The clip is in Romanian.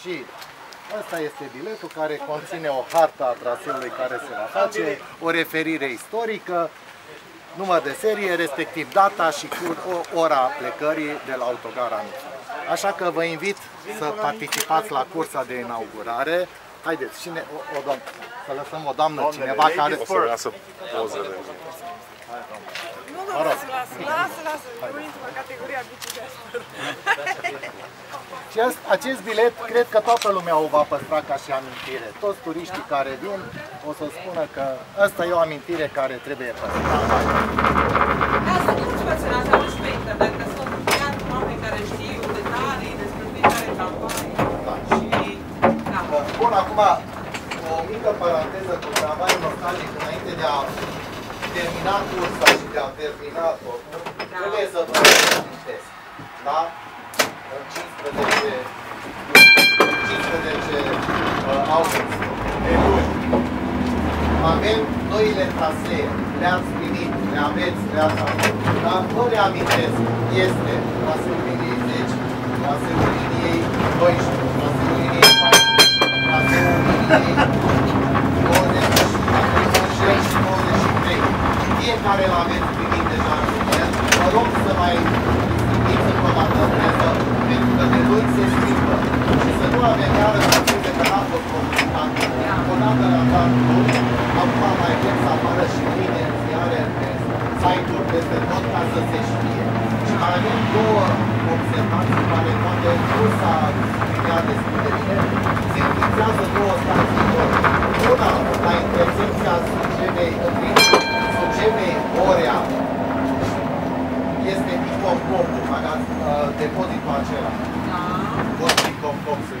Și Asta este biletul care conține o hartă a traseului care se va face, o referire istorică, număr de serie, respectiv data și ora plecării de la autogara Așa că vă invit să participați la cursa de inaugurare. Haideți, cine, o, o doamnă, să lăsăm o doamnă, cineva care... O să lasă pozele. Nu, nu, lasă, lasă, lasă, lasă, nu intru în categoria bicicleta. Și acest bilet, cred că toată lumea o va păstra ca și amintire. Toți turiștii care vin o să spună că asta e o amintire care trebuie păstrată. Asta cum funcționează și pe internet, că sunt chiar oameni care știu detalii despre fiecare campanie. Da. Și, da. Bun, acum, o mică paranteză cu tramvai nostalgic înainte de a termina cursa și de a termina totul, da. trebuie să vă amintesc. Da? în 15, 15 uh, august, de luni. Avem noile trasee, le-ați primit, le aveți, le-ați avut, dar vă reamintesc, este traseul liniei 10, traseul liniei 12, traseul liniei 14, traseul liniei 20, 26 și 23. Fiecare l aveți site-uri peste tot ca să se știe. Și mai avem două observații care poate nu s-a explicat destul de bine. Se înființează două stații Una la intersecția Sucevei Sucevei Orea este Icoflopul, magazin, uh, depozitul acela. Da. Vor Icoflop să